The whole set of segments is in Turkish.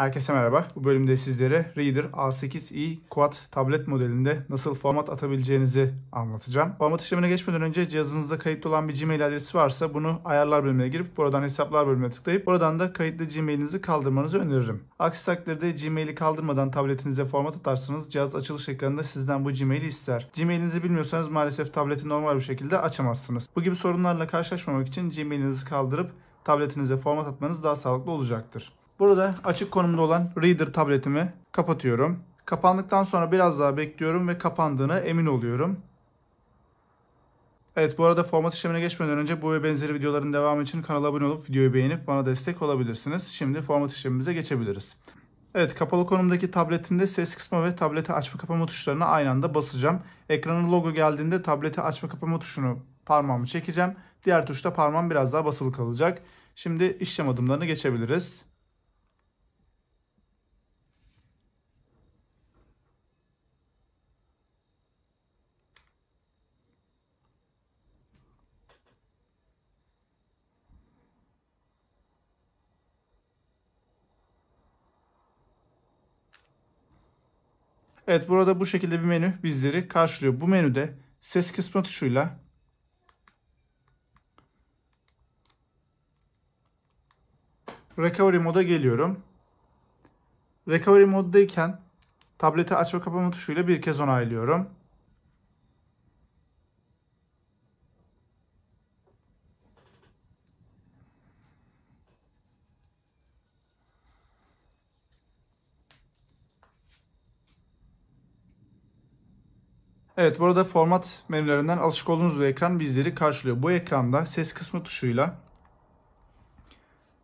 Herkese merhaba. Bu bölümde sizlere Reader A8i Quad tablet modelinde nasıl format atabileceğinizi anlatacağım. Format işlemine geçmeden önce cihazınızda kayıtlı olan bir Gmail adresi varsa bunu ayarlar bölümüne girip buradan hesaplar bölümüne tıklayıp buradan da kayıtlı Gmail'inizi kaldırmanızı öneririm. Aksi takdirde Gmail'i kaldırmadan tabletinize format atarsanız cihaz açılış ekranında sizden bu Gmail'i ister. Gmail'inizi bilmiyorsanız maalesef tableti normal bir şekilde açamazsınız. Bu gibi sorunlarla karşılaşmamak için Gmail'inizi kaldırıp tabletinize format atmanız daha sağlıklı olacaktır. Burada açık konumda olan Reader tabletimi kapatıyorum. Kapandıktan sonra biraz daha bekliyorum ve kapandığına emin oluyorum. Evet bu arada format işlemine geçmeden önce bu ve benzeri videoların devamı için kanala abone olup videoyu beğenip bana destek olabilirsiniz. Şimdi format işlemimize geçebiliriz. Evet kapalı konumdaki tabletimde ses kısmı ve tableti açma kapama tuşlarına aynı anda basacağım. Ekranın logo geldiğinde tableti açma kapama tuşunu parmağımı çekeceğim. Diğer tuşta parmağım biraz daha basılı kalacak. Şimdi işlem adımlarını geçebiliriz. Evet burada bu şekilde bir menü bizleri karşılıyor. Bu menüde ses kısmı tuşuyla Recovery moda geliyorum. Recovery moddayken tableti açma kapama tuşuyla bir kez onaylıyorum. Evet burada format menülerinden alışık olduğunuz bir ekran bizleri karşılıyor. Bu ekranda ses kısmı tuşuyla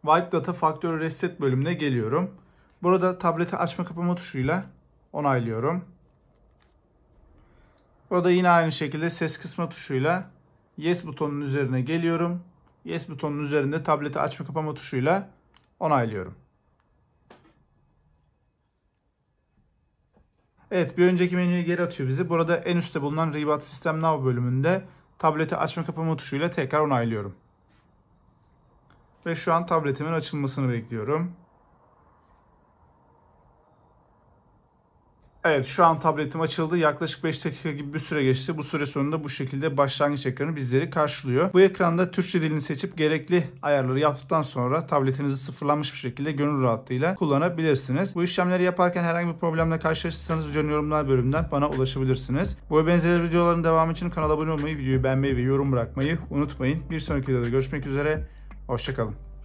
Wipe Data Factory Reset bölümüne geliyorum. Burada tableti açma kapama tuşuyla onaylıyorum. Burada yine aynı şekilde ses kısmı tuşuyla Yes butonunun üzerine geliyorum. Yes butonunun üzerinde tableti açma kapama tuşuyla onaylıyorum. Evet bir önceki menüye geri atıyor bizi. Burada en üstte bulunan Reboot System Now bölümünde tableti açma kapama tuşuyla tekrar onaylıyorum. Ve şu an tabletimin açılmasını bekliyorum. Evet şu an tabletim açıldı. Yaklaşık 5 dakika gibi bir süre geçti. Bu süre sonunda bu şekilde başlangıç ekranı bizleri karşılıyor. Bu ekranda Türkçe dilini seçip gerekli ayarları yaptıktan sonra tabletinizi sıfırlanmış bir şekilde gönül rahatlığıyla kullanabilirsiniz. Bu işlemleri yaparken herhangi bir problemle karşılaşırsanız videonun yorumlar bölümünden bana ulaşabilirsiniz. Bu benzeri videoların devamı için kanala abone olmayı, videoyu beğenmeyi ve yorum bırakmayı unutmayın. Bir sonraki videoda görüşmek üzere. Hoşçakalın.